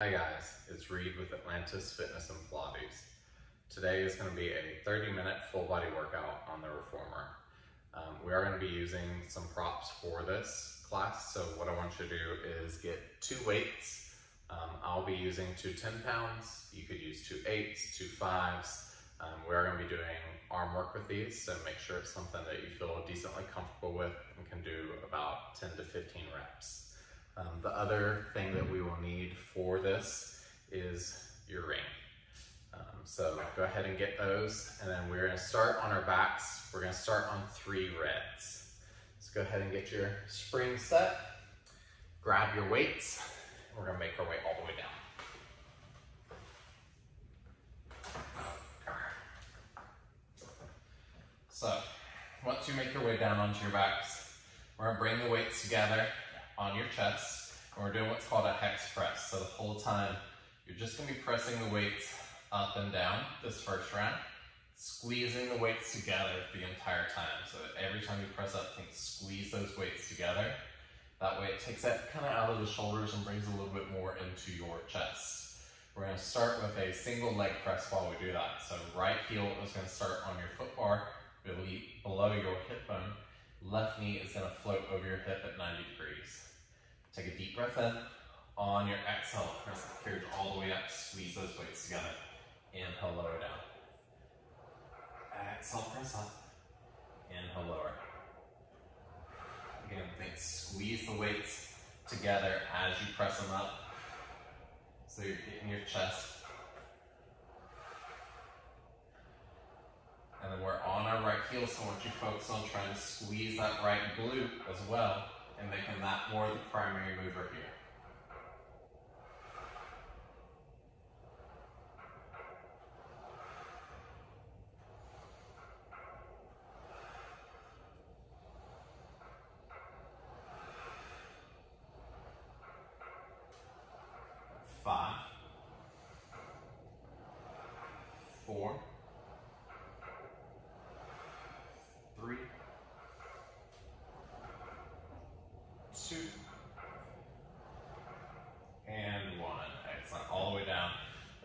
Hi guys, it's Reed with Atlantis Fitness and Pilates. Today is going to be a 30 minute full body workout on the reformer. Um, we are going to be using some props for this class, so what I want you to do is get two weights. Um, I'll be using two 10 pounds, you could use two eights, two fives. Um, we are going to be doing arm work with these, so make sure it's something that you feel decently comfortable with and can do about 10 to 15 reps. Um, the other thing that we will need for this is your ring. Um, so go ahead and get those, and then we're gonna start on our backs. We're gonna start on three reds. So go ahead and get your spring set, grab your weights, we're gonna make our way all the way down. So, once you make your way down onto your backs, we're gonna bring the weights together on your chest, and we're doing what's called a hex press. So the whole time, you're just gonna be pressing the weights up and down this first round, squeezing the weights together the entire time. So every time you press up, think squeeze those weights together. That way it takes that kind of out of the shoulders and brings a little bit more into your chest. We're gonna start with a single leg press while we do that. So right heel is gonna start on your foot bar, below your hip bone. Left knee is gonna float over your hip at 90 degrees. Take a deep breath in. On your exhale, press the carriage all the way up. Squeeze those weights together. Inhale, lower down. Exhale, press up. Inhale, lower. Again, think squeeze the weights together as you press them up. So you're hitting your chest. And then we're on our right heel, so I want you to focus on trying to squeeze that right glute as well and making that more the primary mover here. Five, four, two, and one. Excellent, all the way down.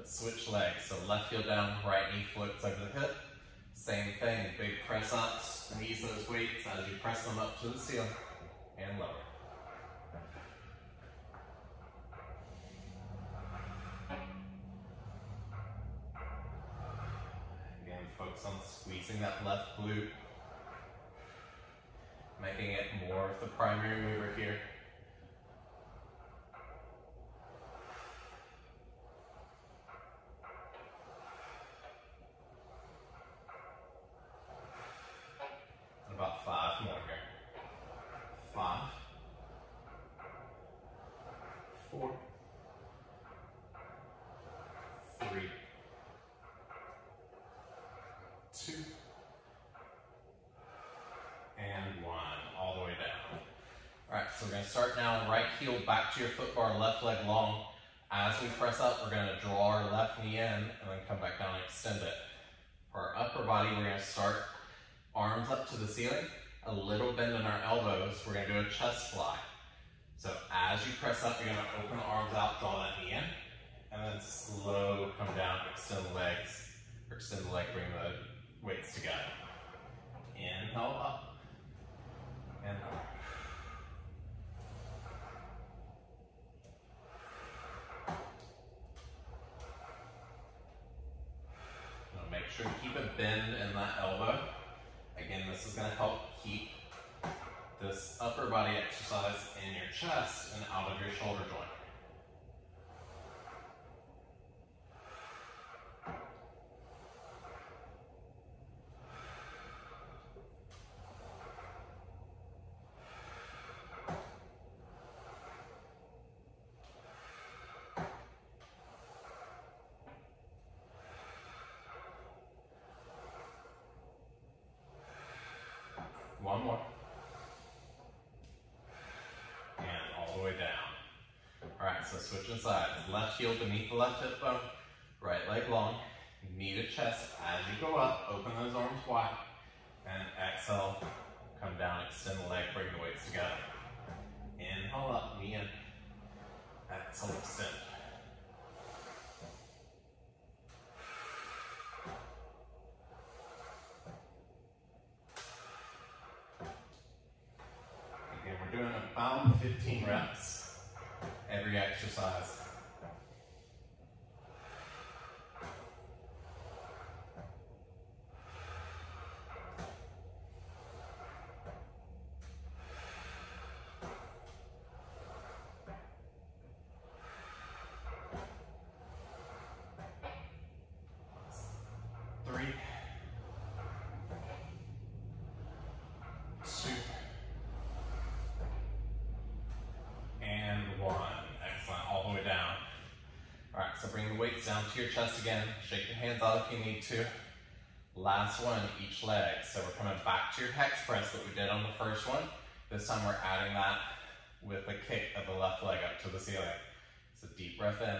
Let's switch legs. So left heel down, right knee floats over the hip. Same thing, big press up, squeeze those weights as you press them up to the ceiling and lower. Again, focus on squeezing that left glute making it more of the primary mover here. About five more here. Five, four, three, two, So we're gonna start now, right heel back to your foot bar, left leg long. As we press up, we're gonna draw our left knee in and then come back down and extend it. For our upper body, we're gonna start arms up to the ceiling, a little bend in our elbows. We're gonna do a chest fly. So as you press up, you're gonna open the arms out, draw that knee in, and then slow come down, extend the legs, or extend the leg, bring the weights together. Inhale up, and up. Make sure to keep a bend in that elbow. Again, this is gonna help keep this upper body exercise in your chest and out of your shoulder joint. so switching sides. Left heel beneath the left hip bone, right leg long. Knee to chest as you go up, open those arms wide. And exhale, come down, extend the leg, bring the weights together. Inhale up, knee in. Exhale, extend. Again, we're doing about 15 reps. 35. Weights down to your chest again. Shake your hands out if you need to. Last one, each leg. So we're coming back to your hex press that we did on the first one. This time we're adding that with a kick of the left leg up to the ceiling. So deep breath in.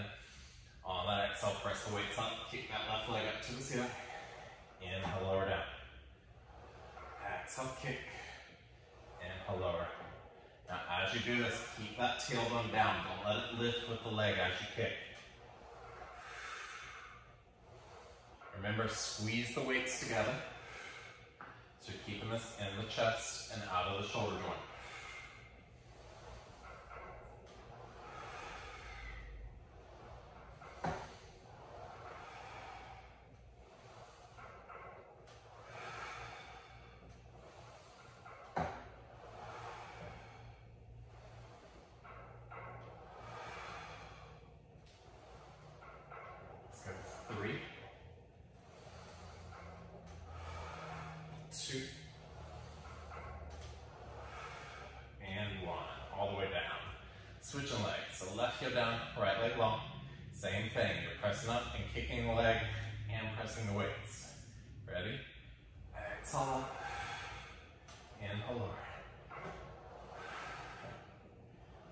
On that exhale, press the weights up, kick that left leg up to the ceiling. Inhale, lower down. Exhale, kick. Inhale, lower. Now, as you do this, keep that tailbone down. Don't let it lift with the leg as you kick. Remember, squeeze the weights together. So you're keeping this in the chest and out of the shoulder joint. Let's go. Three, two, and one. All the way down. Switching legs. So left heel down, right leg long. Same thing. You're pressing up and kicking the leg and pressing the weights. Ready? Exhale up. Inhale lower.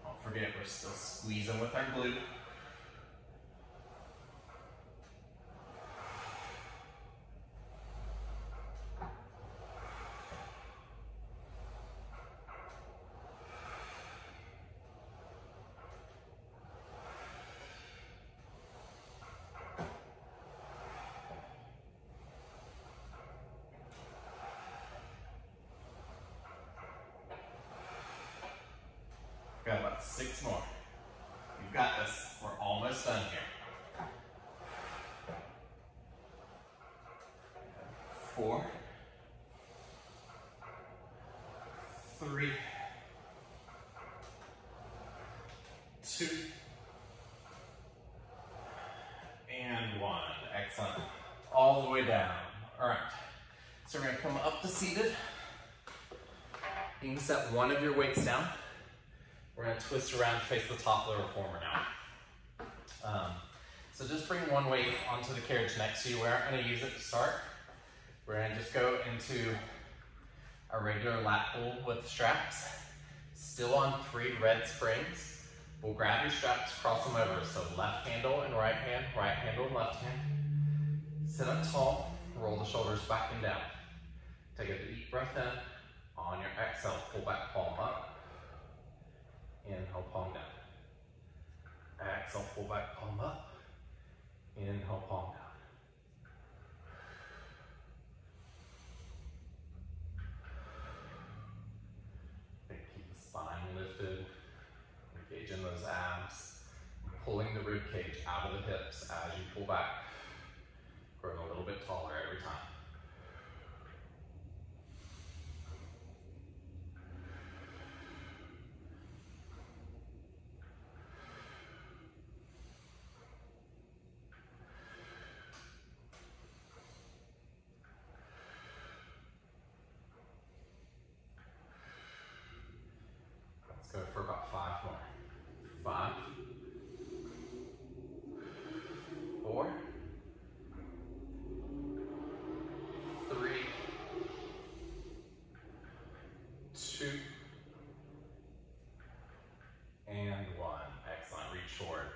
Don't forget, we're still squeezing with our glute. Got six more. You've got this. We're almost done here. Four. Three. Two. And one. Excellent. All the way down. All right. So we're gonna come up to seated. You can set one of your weights down. We're gonna twist around, face the top of the reformer now. Um, so just bring one weight onto the carriage next to you. We aren't gonna use it to start. We're gonna just go into a regular lat pull with straps. Still on three red springs. We'll grab your straps, cross them over. So left handle and right hand, right handle and left hand. Sit up tall, roll the shoulders back and down. Take a deep breath in. On your exhale, pull back palm up. Inhale, palm down. Exhale, pull back, palm up. Inhale, palm down. And keep the spine lifted, engaging those abs, pulling the rib cage out of the hips as you pull back, growing a little bit taller every time. Go for about five more. Five. Four. Three. Two. And one. Excellent. Reach forward.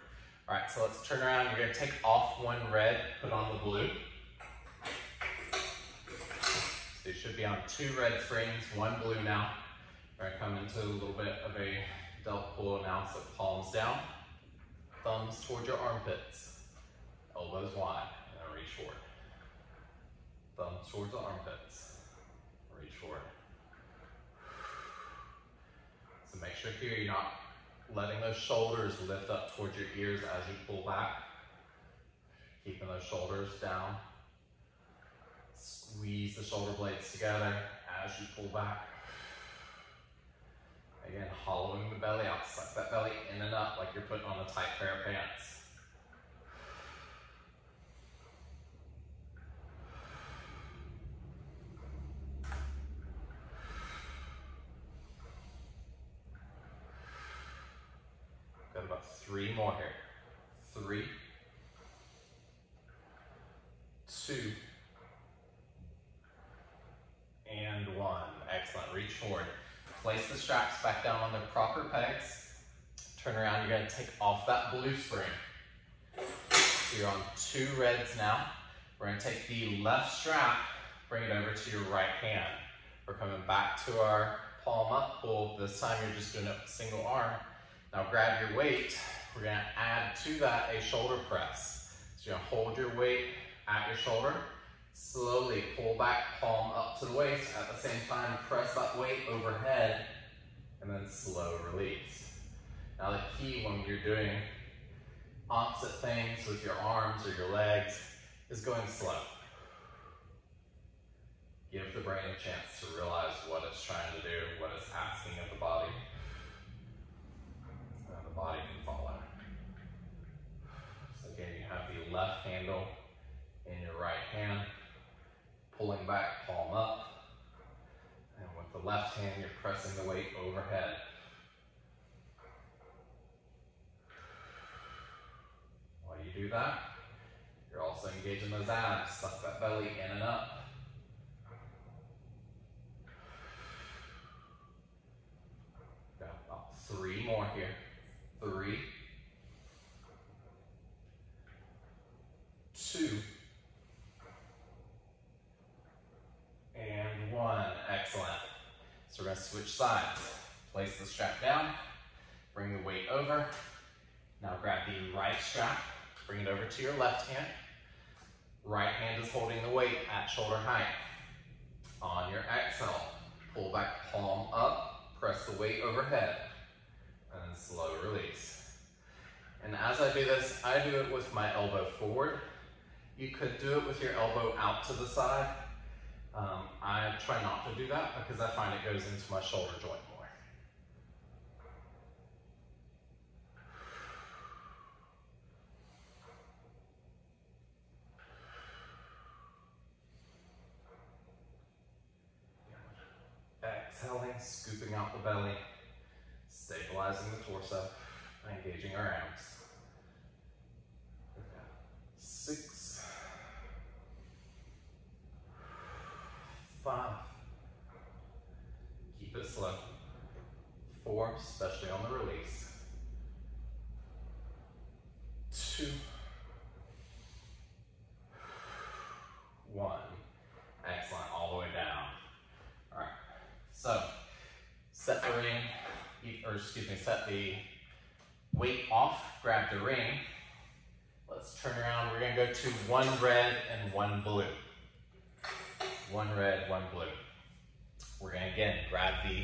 All right, so let's turn around. You're gonna take off one red, put on the blue. So you should be on two red springs, one blue now. Gonna come into a little bit of a delt pull now, so palms down, thumbs towards your armpits, elbows wide, and then reach forward. Thumbs towards the armpits, reach forward. So make sure here you're not letting those shoulders lift up towards your ears as you pull back. Keeping those shoulders down. Squeeze the shoulder blades together as you pull back. Again, hollowing the belly out. Suck that belly in and up like you're putting on a tight pair of pants. Got about three more here. Three, two, and one. Excellent. Reach forward. Place the straps back down on their proper pegs. Turn around. You're to take off that blue spring. So you're on two reds now. We're to take the left strap, bring it over to your right hand. We're coming back to our palm up pull. This time you're just doing a single arm. Now grab your weight. We're to add to that a shoulder press. So you're to hold your weight at your shoulder. Slowly pull back, palm up to the waist. At the same time, press that weight overhead and then slow release. Now the key when you're doing opposite things with your arms or your legs is going slow. Give the brain a chance to realize what it's trying to do, what it's asking of the body. And the body can follow. So again, you have the left handle in your right hand, pulling back, palm up. And with the left hand, you're pressing the weight overhead. While you do that, you're also engaging those abs. Suck that belly in and up. Got about three more here. Three. Two. And one. Excellent. So we're to switch sides. Place the strap down. Bring the weight over. Now grab the right strap. Bring it over to your left hand. Right hand is holding the weight at shoulder height. On your exhale, pull back palm up, press the weight overhead, and slow release. And as I do this, I do it with my elbow forward. You could do it with your elbow out to the side. Um, I try not to do that because I find it goes into my shoulder joint more. Exhaling, scooping out the belly, stabilizing the torso, engaging our arms. Six, five, keep it slow. Four, especially on the release. Two, one. Excellent, all the way down. All right, so set the ring, or excuse me, set the weight off, grab the ring. Let's turn around, we're gonna go to one red and one blue. One red, one blue. We're gonna again grab the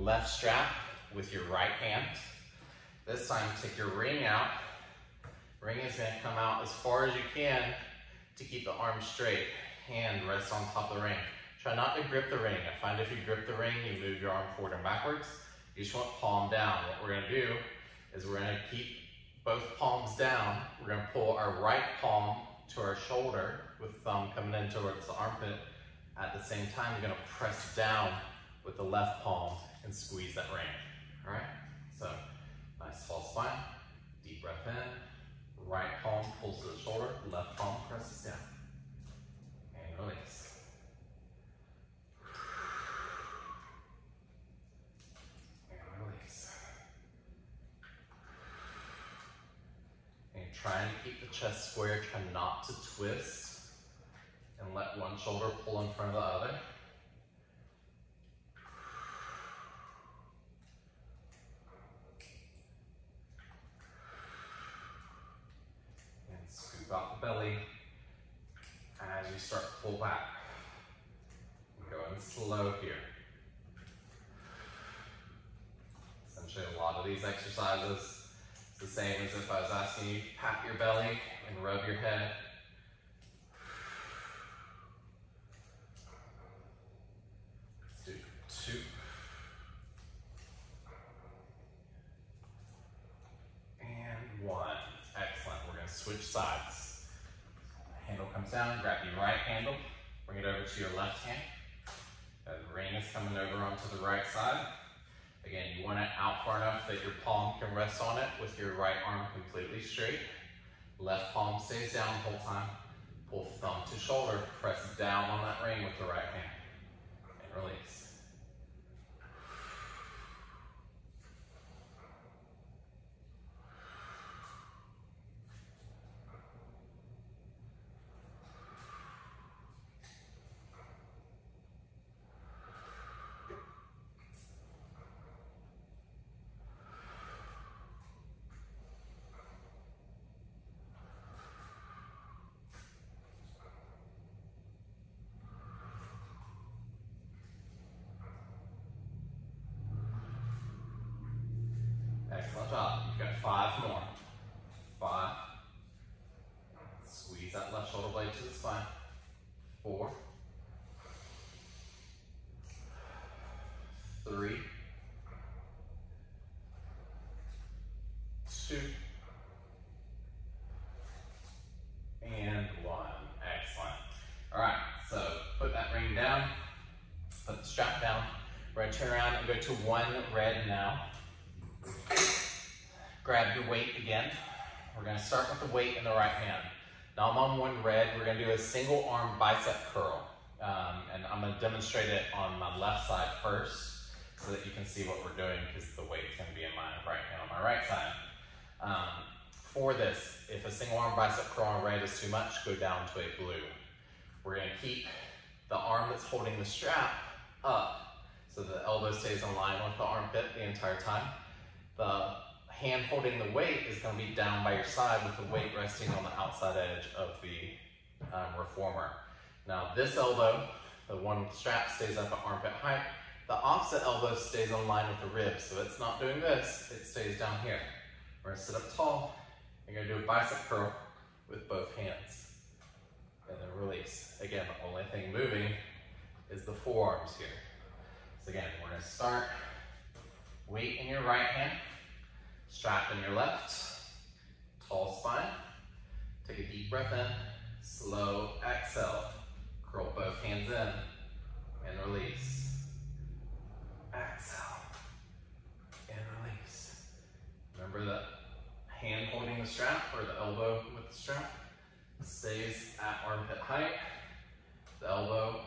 left strap with your right hand. This time take your ring out. Ring is gonna come out as far as you can to keep the arm straight. Hand rests on top of the ring. Try not to grip the ring. I find if you grip the ring, you move your arm forward and backwards. You just want palm down. What we're gonna do is we're gonna keep both palms down. We're gonna pull our right palm to our shoulder with thumb coming in towards the armpit. At the same time, you're gonna press down with the left palm and squeeze that ring. All right? So, nice tall spine, deep breath in, right palm pulls to the shoulder, left palm presses down. And release. And release. And try and keep the chest square, try not to twist, and let one shoulder pull in front of the other. And scoop out the belly as you start to pull back. Go in slow here. I'm you a lot of these exercises. Same as if I was asking you to pat your belly and rub your head. Do two. And one. Excellent. We're gonna switch sides. Handle comes down, grab your right handle, bring it over to your left hand. The ring is coming over onto the right side. Again, you want it out far enough that your palm can rest on it with your right arm completely straight. Left palm stays down the whole time. Pull thumb to shoulder, press down on that ring with the right hand, and release. Excellent job. You've got five more. Five. Squeeze that left shoulder blade to the spine. Four. Three. Two. And one. Excellent. All right, so put that ring down. Put the strap down. We're gonna turn around and go to one red now. Grab your weight again. We're gonna start with the weight in the right hand. Now I'm on one red. We're gonna do a single arm bicep curl. Um, and I'm gonna demonstrate it on my left side first so that you can see what we're doing because the weight's gonna be in my right hand on my right side. Um, for this, if a single arm bicep curl on red is too much, go down to a blue. We're gonna keep the arm that's holding the strap up so the elbow stays in line with the armpit the entire time. The hand holding the weight is going to be down by your side with the weight resting on the outside edge of the um, reformer. Now this elbow, the one strap stays up at armpit height. The opposite elbow stays in line with the ribs, so it's not doing this, it stays down here. We're gonna sit up tall, you're gonna do a bicep curl with both hands. And then release. Again, the only thing moving is the forearms here. So again, we're gonna start, weight in your right hand, strap in your left, tall spine. Take a deep breath in, slow exhale. Curl both hands in and release. Exhale and release. Remember the hand holding the strap or the elbow with the strap stays at armpit height. The elbow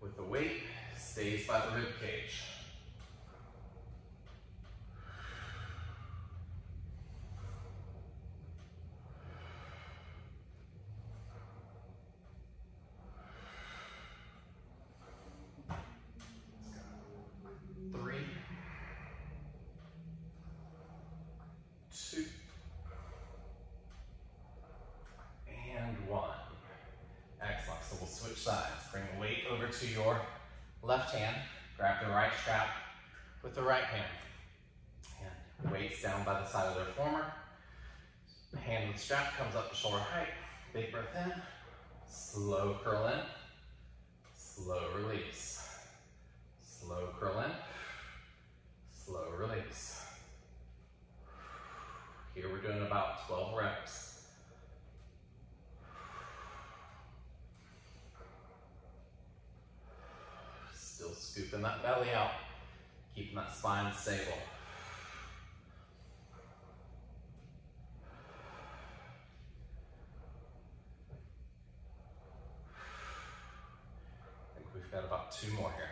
with the weight stays by the rib cage. Three, two, and one. Excellent. So we'll switch sides. Bring weight over to your left hand. Grab the right strap with the right hand. And weight's down by the side of the reformer. Hand with strap comes up to shoulder height. Big breath in. Slow curl in. Slow release. Slow curl in. Slow release. Here we're doing about 12 reps. Still scooping that belly out, keeping that spine stable. I think we've got about two more here.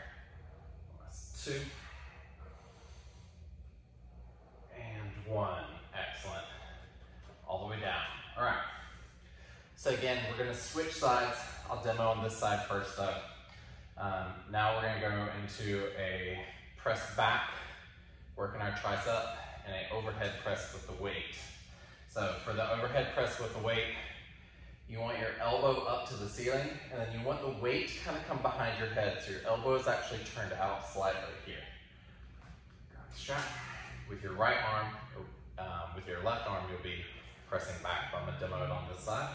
Two. And one. Excellent. All the way down. All right. So again, we're gonna switch sides. I'll demo on this side first though. Um, now we're gonna go into a press back, working our tricep, and an overhead press with the weight. So for the overhead press with the weight, you want your elbow up to the ceiling, and then you want the weight to kind of come behind your head, so your elbow is actually turned out slightly here. Grab the strap, with your right arm, um, with your left arm, you'll be pressing back. I'm gonna demo it on this side.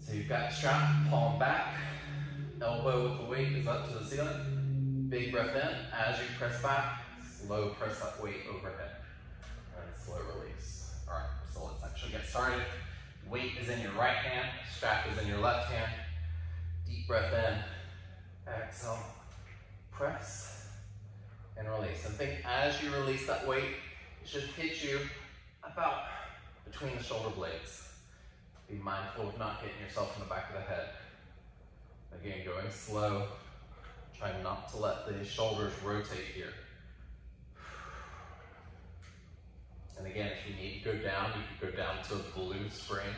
So you've got strap, palm back, elbow with the weight is up to the ceiling. Big breath in. As you press back, slow press that weight overhead. And slow release. All right, so let's actually get started. Weight is in your right hand, strap is in your left hand. Deep breath in, exhale, press, and release. And think as you release that weight, it should hit you about between the shoulder blades. Be mindful of not hitting yourself in the back of the head. Again, going slow. Try not to let the shoulders rotate here. And again, if you need to go down, you can go down to a blue spring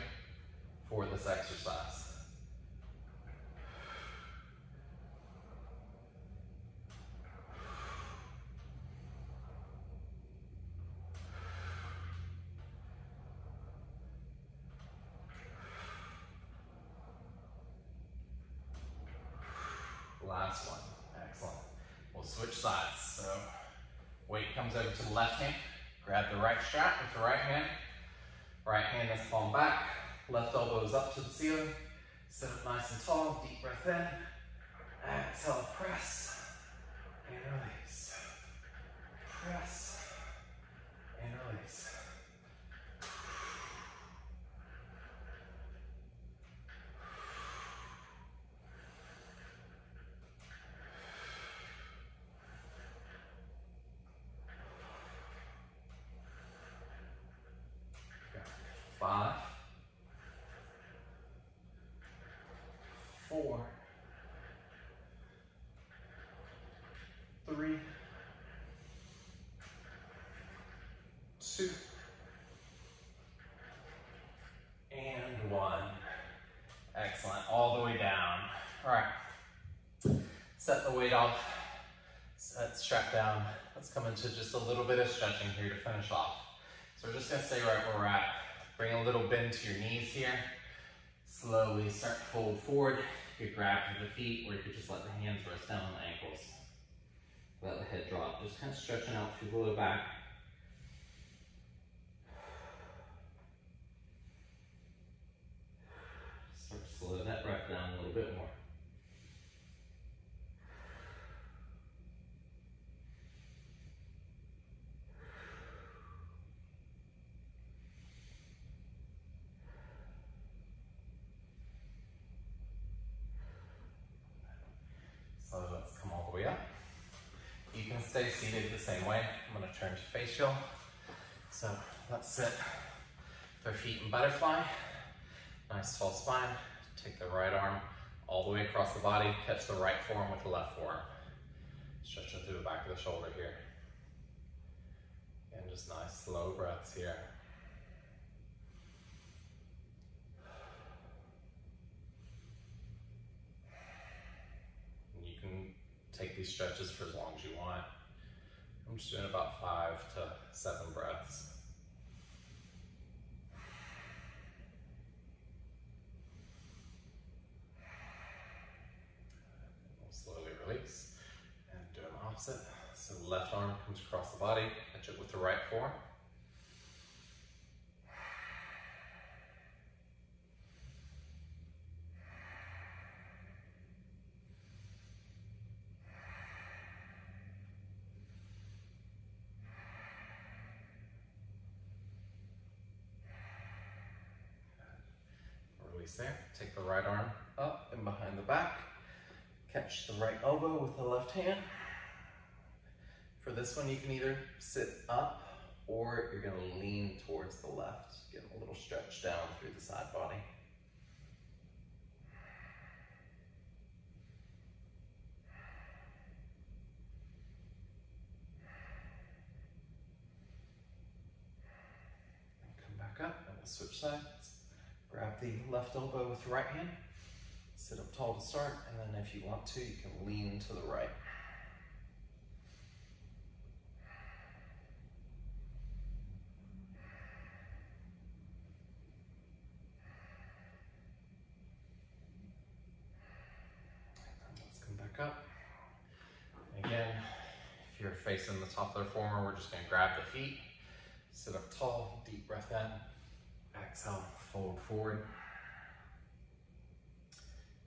for this exercise. Last one. Excellent. We'll switch sides. So weight comes over to the left hand. Grab the right strap with the right hand. Right hand is palm back. Left elbow is up to the ceiling. Sit up nice and tall. Deep breath in. Exhale, press and release. Press and release. Five, four, three, two, and one. Excellent. All the way down. All right. Set the weight off. Set strap down. Let's come into just a little bit of stretching here to finish off. So we're just gonna stay right where we're at. Bring a little bend to your knees here. Slowly start to fold forward. You could grab the feet or you could just let the hands rest down on the ankles. Let the head drop. Just kind of stretching out through the low back. Start to slow that breath down a little bit more. So let's come all the way up. You can stay seated the same way. I'm gonna turn to facial. So let's sit with our feet in butterfly. Nice tall spine. Take the right arm all the way across the body. Catch the right forearm with the left forearm. Stretching through the back of the shoulder here. And just nice slow breaths here. You can take these stretches for as long as you want. I'm just doing about five to seven breaths. We'll slowly release and do an opposite. So left arm comes across the body, catch it with the right forearm. Release there. Take the right arm up and behind the back. Catch the right elbow with the left hand. For this one, you can either sit up or you're gonna lean towards the left, getting a little stretch down through the side body. And come back up and we'll switch sides. Grab the left elbow with the right hand. Sit up tall to start, and then if you want to, you can lean to the right. Up. Again, if you're facing the top of the reformer, we're just gonna grab the feet, sit up tall, deep breath in, exhale, fold forward.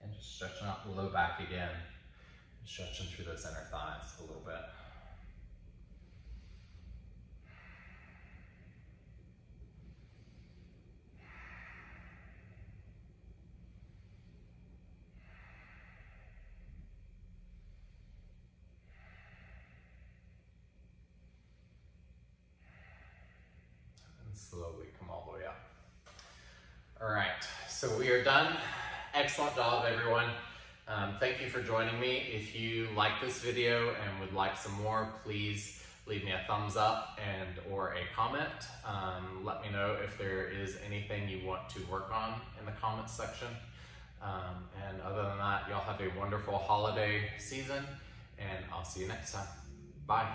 And just stretching out the low back again, stretching through those inner thighs a little bit. slowly come all the way up. All right, so we are done. Excellent job, everyone. Um, thank you for joining me. If you like this video and would like some more, please leave me a thumbs up and or a comment. Um, let me know if there is anything you want to work on in the comments section. Um, and other than that, y'all have a wonderful holiday season and I'll see you next time. Bye.